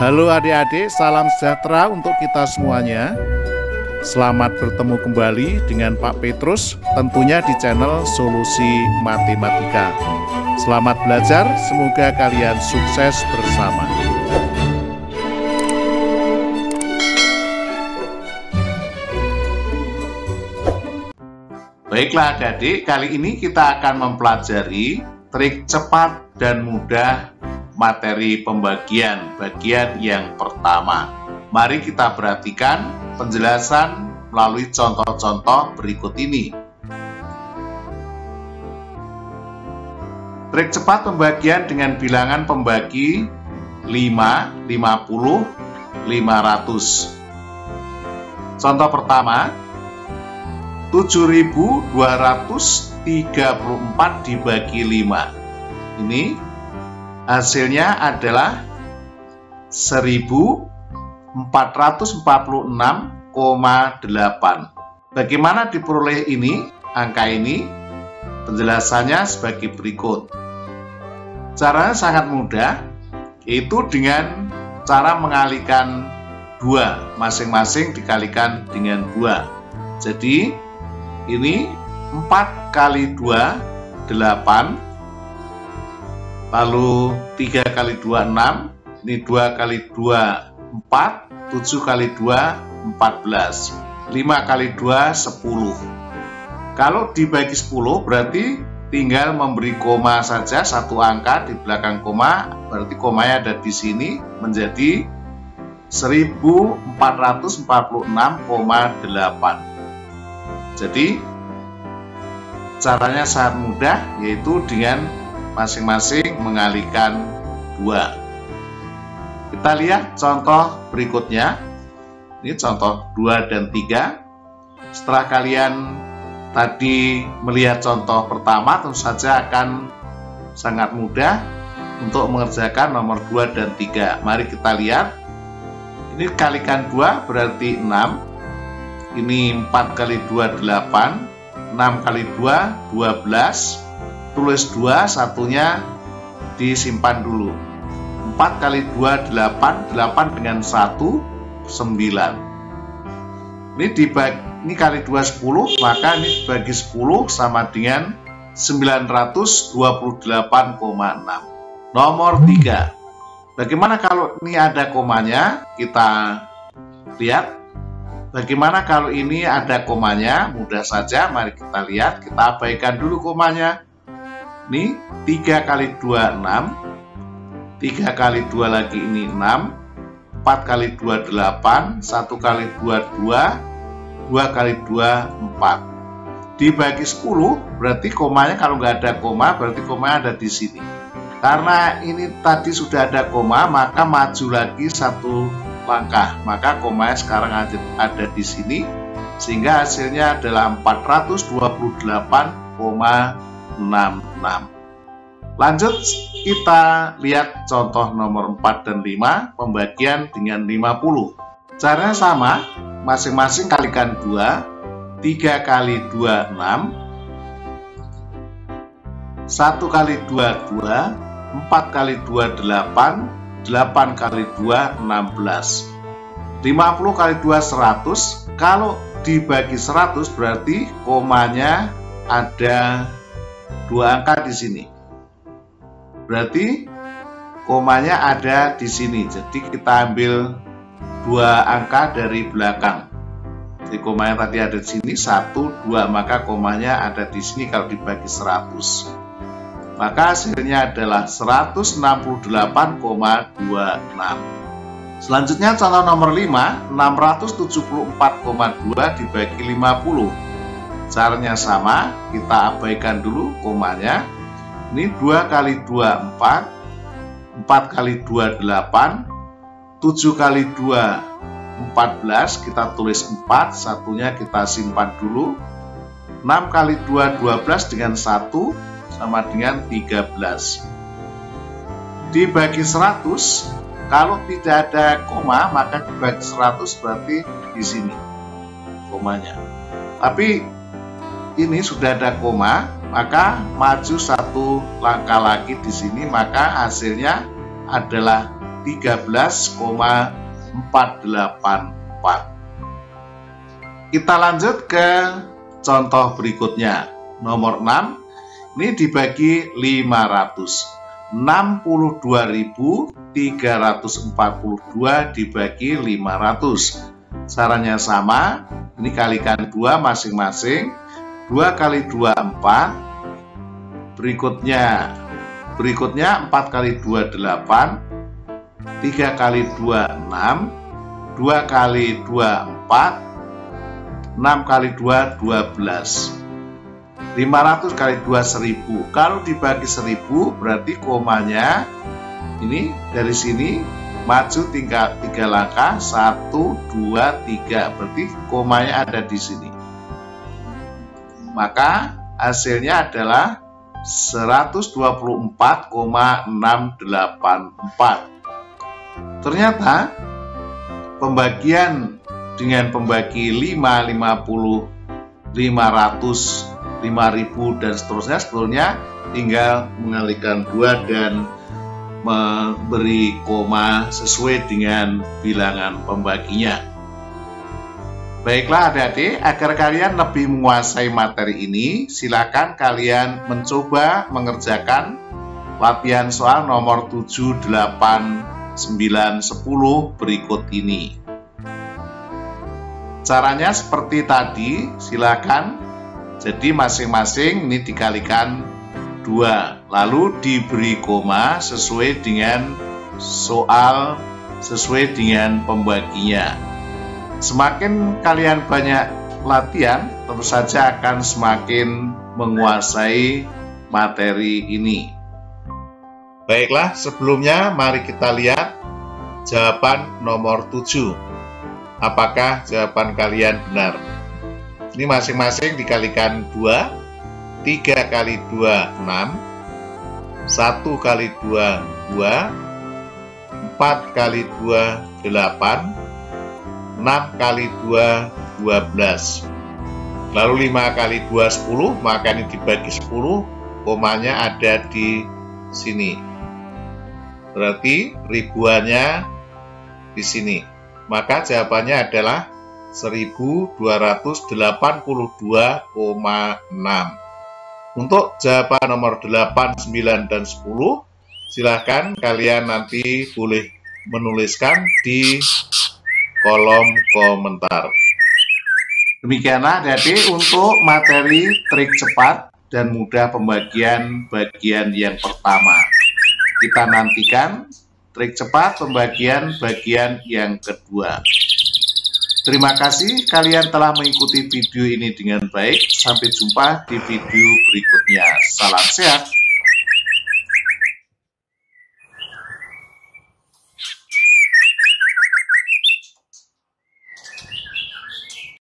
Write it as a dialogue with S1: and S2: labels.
S1: Halo adik-adik, salam sejahtera untuk kita semuanya. Selamat bertemu kembali dengan Pak Petrus, tentunya di channel Solusi Matematika. Selamat belajar, semoga kalian sukses bersama. Baiklah adik-adik, kali ini kita akan mempelajari trik cepat dan mudah materi pembagian bagian yang pertama. Mari kita perhatikan penjelasan melalui contoh-contoh berikut ini. Trik cepat pembagian dengan bilangan pembagi 5, 50, 500. Contoh pertama, 7234 dibagi 5. Ini hasilnya adalah 1446,8. Bagaimana diperoleh ini? Angka ini penjelasannya sebagai berikut. Caranya sangat mudah, yaitu dengan cara mengalihkan dua, masing-masing dikalikan dengan dua. Jadi, ini 4 kali 2 8 lalu 3 kali 2 6 ini 2 kali 2 4 7 kali 2 14 5 kali 2 10 kalau dibagi 10 berarti tinggal memberi koma saja satu angka di belakang koma. Berarti komanya ada di sini menjadi 1446,8 jadi caranya sangat mudah yaitu dengan masing-masing mengalihkan dua. Kita lihat contoh berikutnya. Ini contoh 2 dan 3. Setelah kalian tadi melihat contoh pertama tentu saja akan sangat mudah untuk mengerjakan nomor 2 dan 3. Mari kita lihat. Ini kalikan 2 berarti 6 ini 4 kali 2 8 6 kali 2 12 tulis 2 satunya disimpan dulu 4 kali 2 8 8 dengan 1 9 ini dibagi ini kali 2 10 maka ini dibagi 10 sama dengan 928,6 nomor 3 bagaimana kalau ini ada komanya kita lihat Bagaimana kalau ini ada komanya? Mudah saja, mari kita lihat. Kita abaikan dulu komanya. Ini 3 kali 2, 6. 3 kali 2 lagi ini 6. 4 kali 2, 8. 1 kali 2, 2. 2 kali 2, 4. Dibagi 10, berarti komanya kalau nggak ada koma, berarti komanya ada di sini. Karena ini tadi sudah ada koma, maka maju lagi satu langkah. Maka komanya sekarang ada di sini sehingga hasilnya adalah 428,66. Lanjut kita lihat contoh nomor 4 dan 5 pembagian dengan 50. Caranya sama, masing-masing kalikan 2, 3 kali 2 6, 1 kali 2 2, 4 kali 2 8, 8 kali 2 16 50 kali 2 100 kalau dibagi 100 berarti komanya ada dua angka di sini berarti komanya ada di sini jadi kita ambil dua angka dari belakang jadi komanya tadi ada di sini 1 2 maka komanya ada di sini kalau dibagi 100 maka hasilnya adalah 168,26. Selanjutnya contoh nomor 5, 674,2 dibagi 50. Caranya sama, kita abaikan dulu komanya. Ini 2 kali 2, 4. 4 kali 2, 8. 7 kali 2, 14. Kita tulis 4, satunya kita simpan dulu. 6 kali 2, 12 dengan 1 sama dengan 13. Dibagi 100, kalau tidak ada koma, maka dibagi 100 berarti di sini komanya. Tapi ini sudah ada koma, maka maju satu langkah lagi di sini, maka hasilnya adalah 3 13,484. Kita lanjut ke contoh berikutnya. Nomor 6, ini dibagi 500. 62.342 dibagi 500. Caranya sama, ini kalikan dua masing-masing. 2 kali 2 4. Berikutnya berikutnya 4 kali 2 8. 3 kali 2 6. 2 kali 2 4. 6 kali 2 12. 500 kali 2 1000 kalau dibagi 1000 berarti komanya ini dari sini maju tinggal 3 langkah 1 2 3 berarti komanya ada di sini maka hasilnya adalah 124,684 ternyata pembagian dengan pembagi 5 50 500 5000 dan seterusnya sebetulnya tinggal mengalihkan dua dan memberi koma sesuai dengan bilangan pembaginya. Baiklah adik-adik, agar kalian lebih menguasai materi ini, silakan kalian mencoba mengerjakan latihan soal nomor 7, 8, 9, 10 berikut ini. Caranya seperti tadi, silakan jadi masing-masing ini dikalikan dua, lalu diberi koma sesuai dengan soal sesuai dengan pembaginya. Semakin kalian banyak latihan, tentu saja akan semakin menguasai materi ini. Baiklah, sebelumnya mari kita lihat jawaban nomor 7. Apakah jawaban kalian benar? Ini masing-masing dikalikan 2, 3 kali 2, 6, 1 kali 2, 2, 4 kali 2, 8, 6 kali 2, 12. Lalu 5 kali 2, 10, maka ini dibagi 10, komanya ada di sini. Berarti ribuannya di sini. Maka jawabannya adalah 1282,6. Untuk jawaban nomor 8, 9, dan 10, silahkan kalian nanti boleh menuliskan di kolom komentar. Demikianlah jadi untuk materi trik cepat dan mudah pembagian bagian yang pertama. Kita nantikan trik cepat pembagian bagian yang kedua. Terima kasih kalian telah mengikuti video ini dengan baik. Sampai jumpa di video berikutnya. Salam sehat.